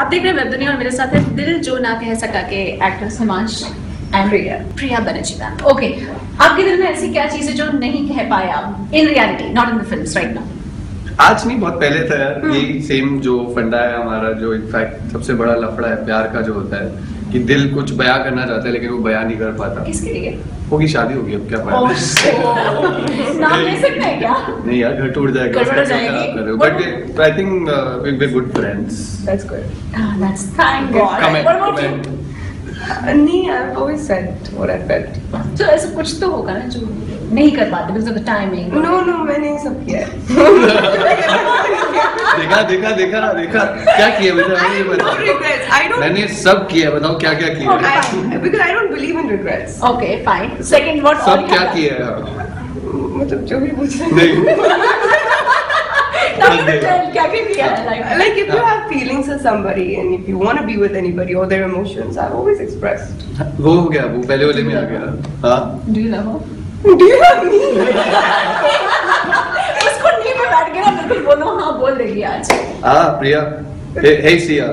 आप देख रहे हैं वेब दुनिया और मेरे साथ है दिल जो ना कह सका के actor Himansh and Priya Banerjee ma'am. Okay आपके दिल में ऐसी क्या चीज़ है जो नहीं कह पाए आप? In reality not in the films right now आज नहीं बहुत पहले था। यार यही सेम जो फंडा है हमारा जो इनफैक्ट सबसे बड़ा लफड़ा है प्यार का जो होता है कि दिल कुछ बयां करना चाहता है लेकिन वो बयां नहीं कर पाता। किसके लिए? होगी शादी होगी अब क्या Oh, नाम ले सकते हैं क्या? नहीं यार घर टूट जाएगा घर टूट जाएगी। But I think be good friends That's good. Ah, that's thank God. Comment What always said what I felt. तो ऐसा कुछ तो होगा ना जो नहीं कर पाते because of the timing No, no, मैंने ये सब किया है. देखा देखा देखा देखा क्या किया बेटा मैंने ये बताओ regrets. I don't. मैंने सब किया बताओ क्या क्या किया because I don't believe in regrets. Okay fine second what सब क्या किया है मतलब जो भी पूछ नहीं क्या क्या किया है like Like if you have feelings for somebody and if you want to be with anybody or their emotions, I've always expressed. वो हो गया वो पहले वाले में आ गया हाँ you love her Do you love me? उसको नहीं मैं बैठ गया ना बिल्कुल बोलो हाँ बोल देगी आज हाँ प्रिया hey हे सिया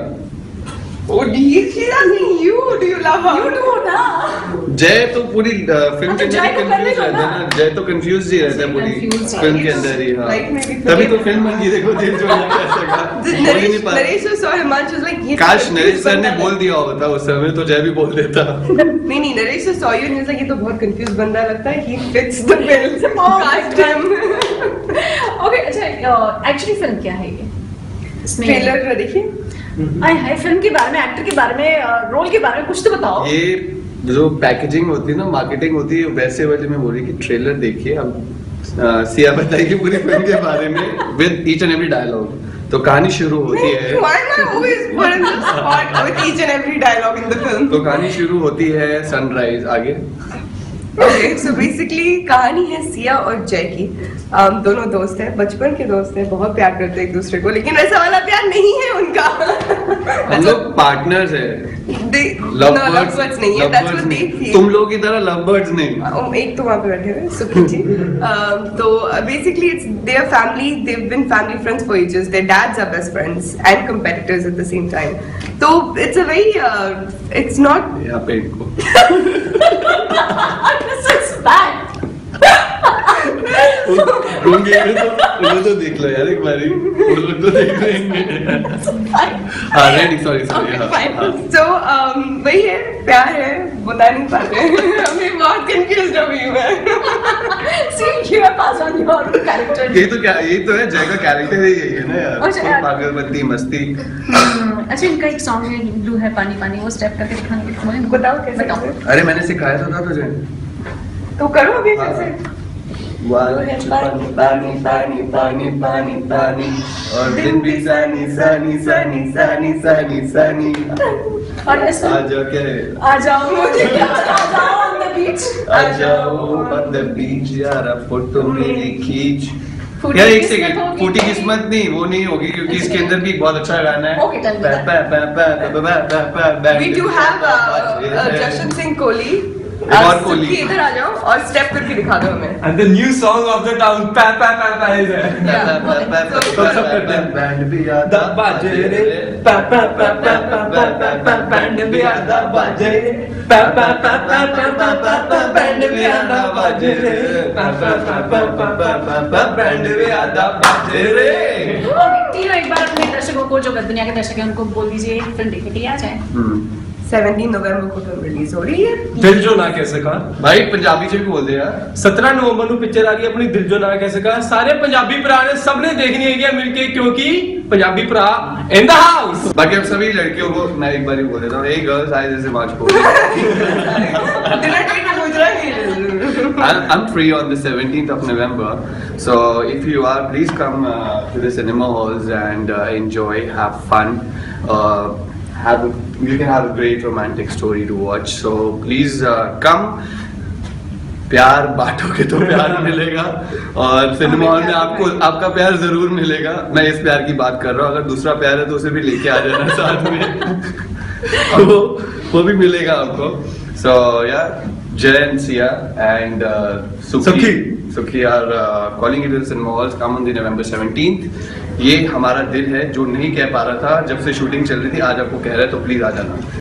जय तो पूरी फ़िल्म अच्छा, के अंदर तो कंफ्यूज रहता है ना? जय तो कंफ्यूज ही रहता है पूरी फ़िल्म के अंदर ही हाँ। तभी तो फ़िल्म बन गई देखो चेंज हो गया ऐसा का Naresh Naresh saw was like काश नरेश सर ने बोल दिया होता उस समय तो जय भी बोल देता। नहीं नहीं Naresh saw you news like ये तो बहुत कंफ्यूज बंदा लगता है he fits the bill cast time okay अच्छा एक्चुअली फ़िल्म क्या है ये? इसमें ट्रेलर देखिए। हाय फ़िल्म के बारे में एक्टर के बारे में रोल के बारे में कुछ तो बताओ। ये जो पैकेजिंग होती है ना मार्केटिंग होती है वैसे वाले में बोल रही कि ट्रेलर देखिए अब सिया बताएगी पूरी फ़िल्म के बारे में with each and every dialogue तो कहानी शुरू होती है? तो कहानी शुरू होती है सनराइज आगे। Okay, so basically कहानी है सिया और जय की। um, दोनों दोस्त हैं बचपन के दोस्त हैं बहुत प्यार करते हैं एक दूसरे को लेकिन वैसा वाला प्यार नहीं है उनका। हम लोग पार्टनर्स है। लव नहीं है that's what they feel. तुम लोग की तरह लव बर्ड्स नहीं एक तो वहाँ पे बैठे हुए सुखी जी। तो basically it's their family they've been family friends for ages their dads are best friends and competitors at the same time तो it's a very it's not यहाँ पे इनको। बैड होंगे ये तो उन्हें तो देख लो यार एक बारी वो लोग तो देख लेंगे। हाँ ready sorry sorry. So um, वही है प्यार है बता नहीं पाते। हमें बहुत कंफ्यूज हो गई मैं। See you have pass on your character ये तो क्या ये तो है जय का कैरेक्टर ही यही है ना यार। अच्छा, यार। पागलपंती मस्ती। अच्छा इनका एक सॉन्ग है ब्लू है पानी पानी वो स्टेप करके दिखाना मुझे बताओ कैसे बताओ अरे मैंने सिखाया तो था तुझे। तो करो अभी हाँ। कैसे पानी पानी पानी पानी पानी पानी। और दिन भी सानी सानी सानी सानी सानी सानी। और आ जाओ क्या? आ जाओ मुझे आ जाओ ऑन द बीच यार फ़ोटो मेरी खींच। यार एक सेकंड फूटी किस्मत नहीं वो नहीं होगी क्योंकि इसके अंदर भी बहुत अच्छा गाना है। Okay, tell me पा- that. पा- कोहली इधर आ जाओ और स्टेप करके दिखा दो हमें and the new song of the town पै पै पै पै इज़ बैंड रे पै पै पै पै पै पै पै बैंड रे पै पै पै पै पै पै पै बैंड रे पै पै पै पै पै पै पै बैंड तीनों एक बार अपने दर्शकों को जो दुनिया के दर्शक हैं उनको बोल दीजिए फ़िल्म देखने के लिए आ जाए 17 नवंबर को फिल्म रिलीज हो रही है दिल जो ना कह सका भाई पंजाबी ਚ ਵੀ ਬੋਲਦੇ ਆ 17 ਨਵੰਬਰ ਨੂੰ ਪਿਕਚਰ ਆ ਗਈ ਆਪਣੀ ਦਿਲ ਜੋ ਨਾ ਕਹਿ ਸਕਾ ਸਾਰੇ ਪੰਜਾਬੀ ਭਰਾ ਨੇ ਸਭ ਨੇ ਦੇਖਣੀ ਹੈਗੀ ਆ ਮਿਲ ਕੇ ਕਿਉਂਕਿ ਪੰਜਾਬੀ ਭਰਾ ਇਨ ਦਾ ਹਾਊਸ बाकी अब सभी लड़कियों को मैं एक बार ही बोल देता हूँ hey girls आई जैसे मार्च को डिनर डेट में गुजरा नहीं I'm, I'm free on the 17th of November. So if you are, please come uh, to the cinema halls and uh, enjoy, have fun. Uh, have a, you can have a great romantic story to watch. So please uh, come. प्यार बांटोगे तो प्यार मिलेगा और cinema hall में आपको आपका प्यार ज़रूर मिलेगा। मैं इस प्यार की बात कर रहा हूँ। अगर दूसरा प्यार है तो उसे भी लेके आ जाना साथ में। वो वो भी मिलेगा आपको। सो यार Jay and Sia and uh, so की are calling it in malls come on the November seventeen ये हमारा दिल है जो नहीं कह पा रहा था। जब से शूटिंग चल रही थी, आज आपको कह रहा है तो प्लीज़ आ जाना।